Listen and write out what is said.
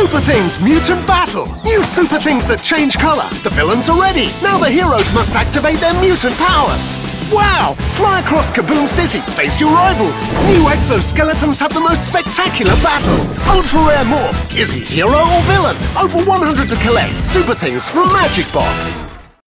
Super Things Mutant Battle! New Super Things that change colour. The villains are ready. Now the heroes must activate their mutant powers. Wow! Fly across Kaboom City, face your rivals. New exoskeletons have the most spectacular battles. Ultra Rare Morph. Is he hero or villain? Over 100 to collect. Super Things from Magic Box.